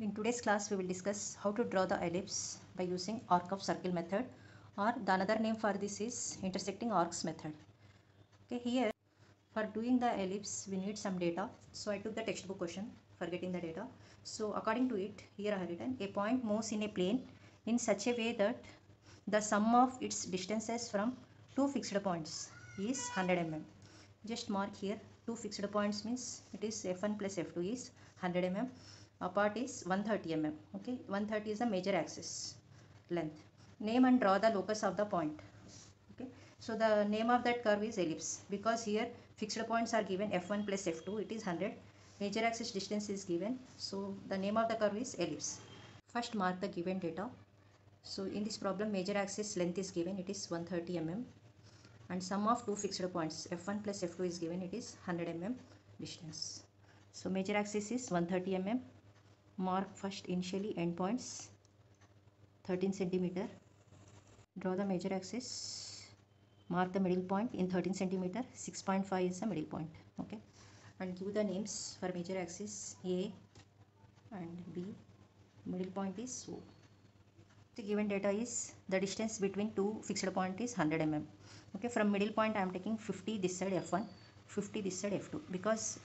In today's class, we will discuss how to draw the ellipse by using arc of circle method or the another name for this is intersecting arcs method. Okay, here for doing the ellipse, we need some data. So I took the textbook question for getting the data. So according to it, here I have written a point moves in a plane in such a way that the sum of its distances from two fixed points is 100 mm. Just mark here two fixed points means it is f1 plus f2 is 100 mm apart is 130 mm okay? 130 is the major axis length. Name and draw the locus of the point okay? So the name of that curve is ellipse because here fixed points are given f1 plus f2 it is 100 major axis distance is given so the name of the curve is ellipse. First mark the given data. So in this problem major axis length is given it is 130 mm and sum of two fixed points f1 plus f2 is given it is 100 mm distance. So major axis is 130 mm mark first initially endpoints 13 centimeter. Draw the major axis mark the middle point in 13 centimeter 6.5 is the middle point okay? And give the names for major axis a and b. Middle point is o. The given data is the distance between two fixed point is 100 mm okay from middle point i am taking 50 this side f1 50 this side f2 because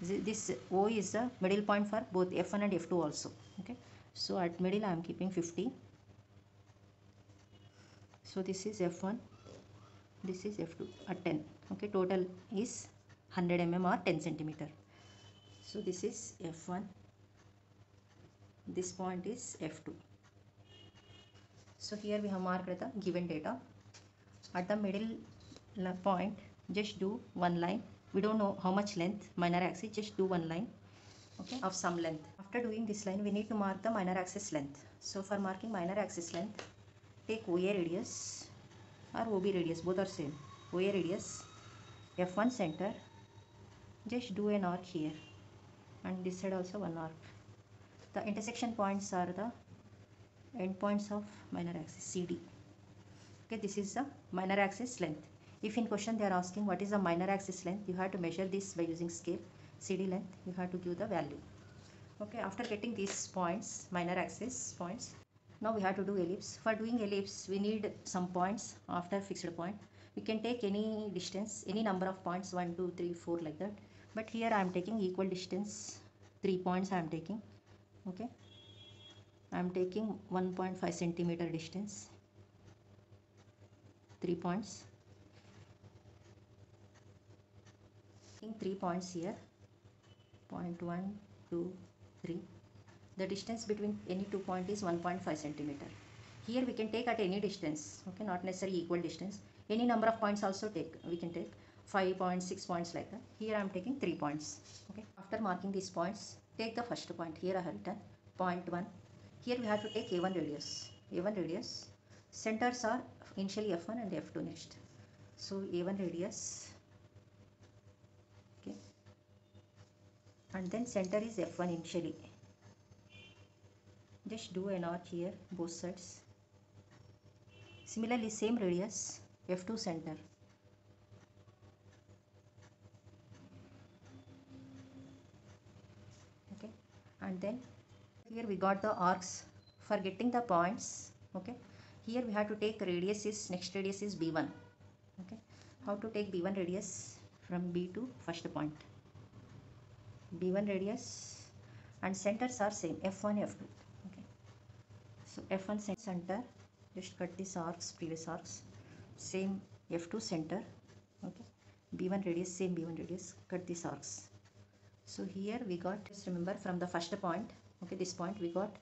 this o is the middle point for both f1 and f2 also okay so at middle i am keeping 50 so this is f1 this is f2 at 10 okay total is 100 mm or 10 centimeter so this is f1 this point is f2 so here we have marked the given data at the middle point just do one line we don't know how much length. Minor axis just do one line okay of some length. After doing this line we need to mark the minor axis length. So for marking minor axis length take OA radius or OB radius both are same. OA radius F1 center just do an arc here. And this side also one arc. The intersection points are the endpoints of minor axis CD okay this is the minor axis length if in question they are asking what is the minor axis length you have to measure this by using scale CD length. You have to give the value. Okay after getting these points minor axis points now we have to do ellipse. For doing ellipse we need some points after fixed point. We can take any distance any number of points 1 2 3 4 like that. But here i am taking equal distance 3 points i am taking. Okay? I am taking 1.5 centimeter distance 3 points taking 3 points here. Point 1 2 3 the distance between any two point is 1.5 centimeter. Here we can take at any distance okay not necessarily equal distance. Any number of points also take we can take 5 points 6 points like that. Here i am taking 3 points okay. After marking these points take the first point here i have written point 1 here we have to take a1 radius. A1 radius centers are initially f1 and f2 next. So a1 radius and then center is f1 initially. Just do an arc here both sides. Similarly same radius f2 center. Okay. And then here we got the arcs for getting the points. Okay. Here we have to take radius is next radius is b1 okay. How to take b1 radius from b to first point b1 radius and centers are same f1 f2 okay. So f1 center just cut these arcs previous arcs same f2 center okay. B1 radius same b1 radius cut these arcs. So here we got just remember from the first point okay this point we got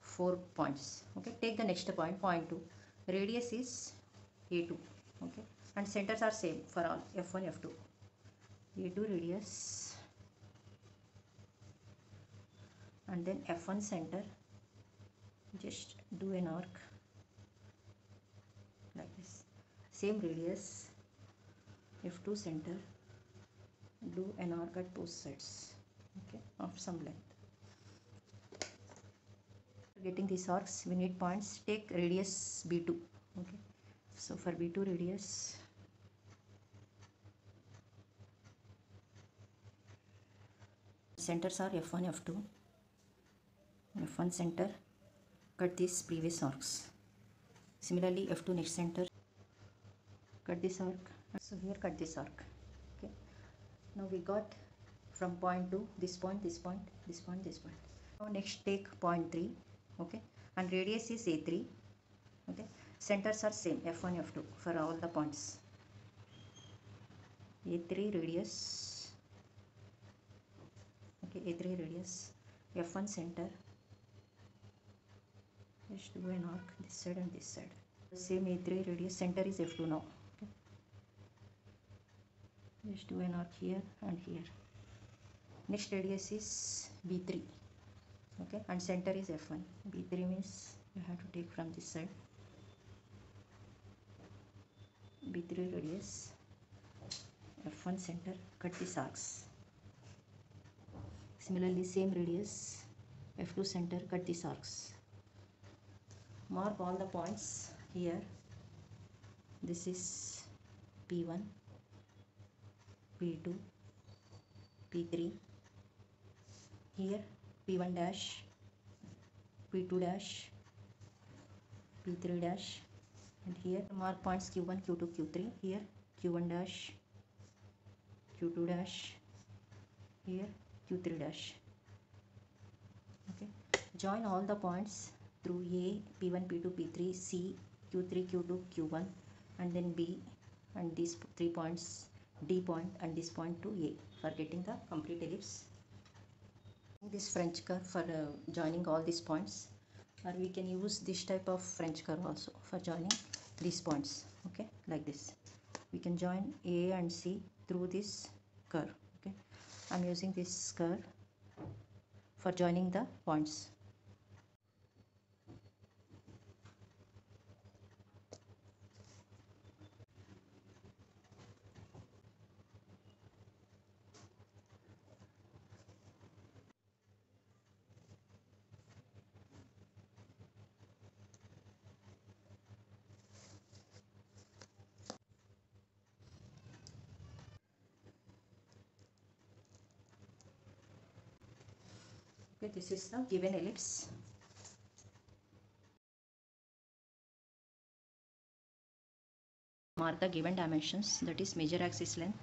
four points okay. Take the next point point 2 radius is a2 okay. And centers are same for all f1 f2 a2 radius and then f1 center. Just do an arc like this. Same radius f2 center. Do an arc at both sides okay of some length. Getting these arcs we need points. Take radius b2 okay. So for b2 radius centers are f1 f2 f1 center cut these previous arcs similarly f2 next center cut this arc so here cut this arc okay now we got from point to this point this point this point this point now next take point 3 okay and radius is a3 okay centers are same f1 f2 for all the points a3 radius okay a3 radius f1 center just do an arc this side and this side. Same a3 radius. Center is f2 now. Okay just do an arc here and here. Next radius is b3 okay? And center is f1 b3 means you have to take from this side. B3 radius. F1 center. Cut these arcs similarly same radius. F2 center. Cut these arcs mark all the points here. This is p1 p2 p3 here p1 dash p2 dash p3 dash and here mark points q1 q2 q3 here q1 dash q2 dash here q3 dash. Okay. Join all the points through a p1 p2 p3 c q3 q2 q1 and then b and these three points d point and this point to a for getting the complete ellipse. This french curve for uh, joining all these points or we can use this type of french curve also for joining these points okay like this. We can join a and c through this curve okay. I'm using this curve for joining the points okay this is the given ellipse. Mark the given dimensions that is major axis length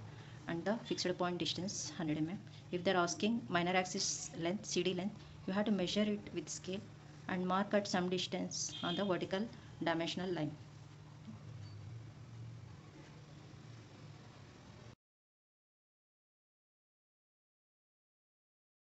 and the fixed point distance 100 mm if they're asking minor axis length cd length you have to measure it with scale and mark at some distance on the vertical dimensional line